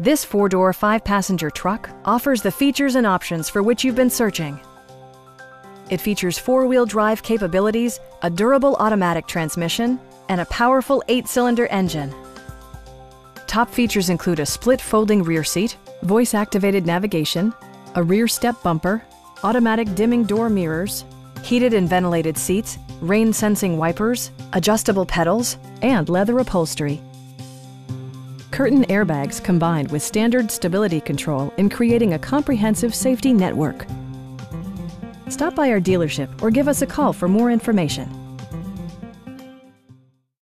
This four-door, five-passenger truck offers the features and options for which you've been searching. It features four-wheel drive capabilities, a durable automatic transmission, and a powerful eight-cylinder engine. Top features include a split folding rear seat, voice-activated navigation, a rear step bumper, automatic dimming door mirrors, heated and ventilated seats, rain-sensing wipers, adjustable pedals, and leather upholstery. Curtain airbags combined with standard stability control in creating a comprehensive safety network. Stop by our dealership or give us a call for more information.